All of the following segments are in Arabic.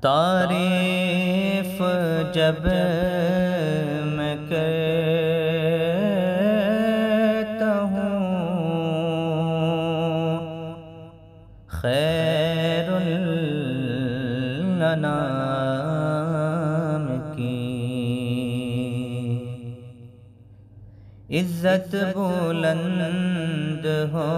تعریف جب میں کرتا ہوں خیر الانام کی۔ عزت بلند ہو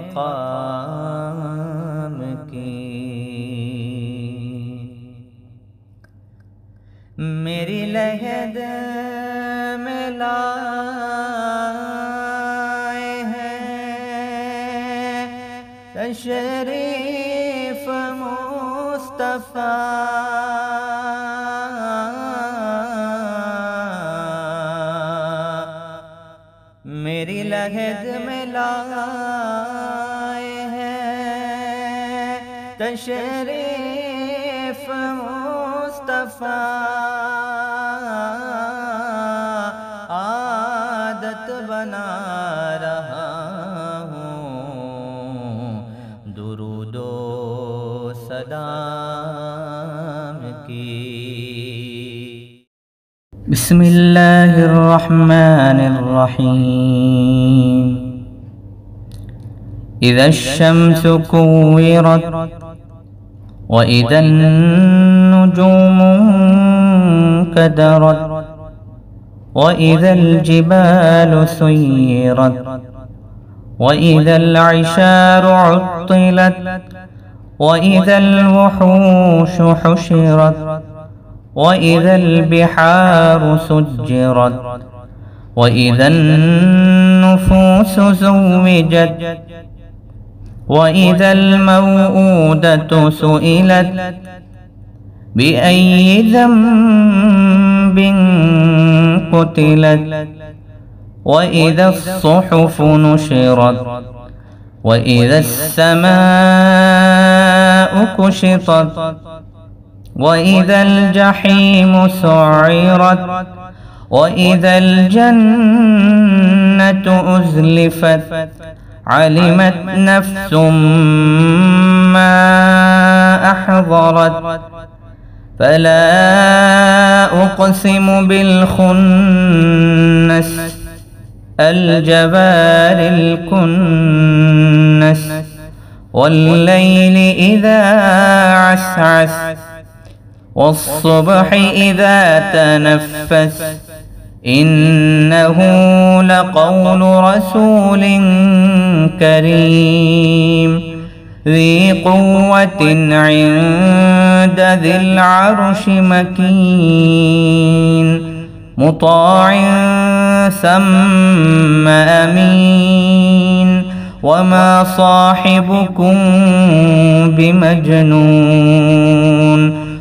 मकाम की। मेरी लहद में हैं तशरीफ़ मुस्तफ़ा। मेरी लहद में تشريف مصطفى. عادت بنا رہا ہوں درود و سلام کی. بسم اللہ الرحمن الرحیم. إذا الشمس كورت وإذا النجوم انكدرت وإذا الجبال سيرت وإذا العشار عطلت وإذا الوحوش حشرت وإذا البحار سجرت وإذا النفوس زوجت وإذا الموءودة سئلت بأي ذنب قتلت وإذا الصحف نشرت وإذا السماء كشطت وإذا الجحيم سعرت وإذا الجنة أزلفت علمت نفس ما أحضرت فلا أقسم بالخنس الجبار الكنس والليل إذا عسعس والصبح إذا تنفس إنه لقول رسول كريم. ذي قوة عند ذي العرش مكين. مطاع ثم أمين. وما صاحبكم بمجنون.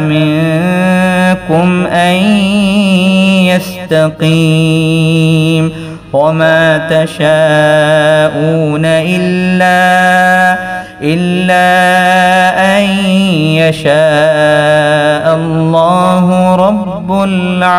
منكم أن يستقيم وما تشاءون إلا إلا أن يشاء الله رب العالمين